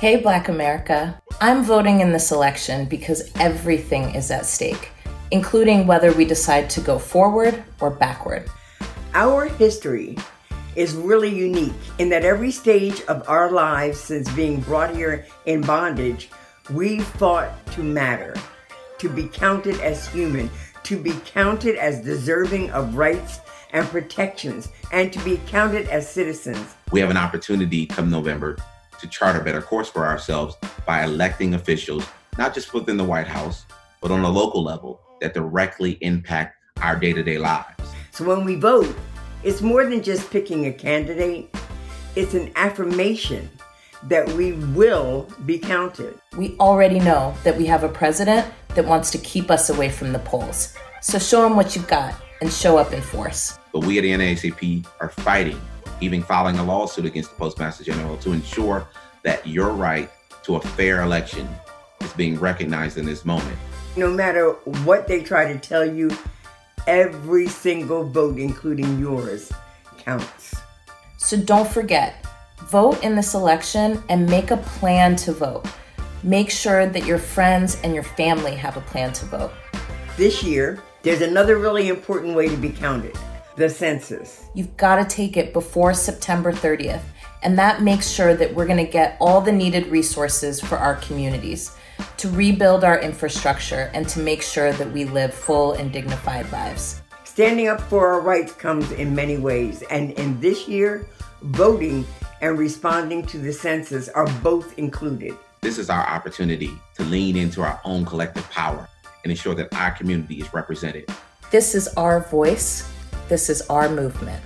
Hey, Black America. I'm voting in this election because everything is at stake, including whether we decide to go forward or backward. Our history is really unique in that every stage of our lives since being brought here in bondage, we fought to matter, to be counted as human, to be counted as deserving of rights and protections, and to be counted as citizens. We have an opportunity come November to chart a better course for ourselves by electing officials, not just within the White House, but on a local level that directly impact our day to day lives. So when we vote, it's more than just picking a candidate, it's an affirmation that we will be counted. We already know that we have a president that wants to keep us away from the polls. So show him what you've got and show up in force. But we at the NAACP are fighting even filing a lawsuit against the Postmaster General to ensure that your right to a fair election is being recognized in this moment. No matter what they try to tell you, every single vote, including yours, counts. So don't forget, vote in this election and make a plan to vote. Make sure that your friends and your family have a plan to vote. This year, there's another really important way to be counted the census. You've got to take it before September 30th, and that makes sure that we're going to get all the needed resources for our communities to rebuild our infrastructure and to make sure that we live full and dignified lives. Standing up for our rights comes in many ways, and in this year, voting and responding to the census are both included. This is our opportunity to lean into our own collective power and ensure that our community is represented. This is our voice. This is our movement.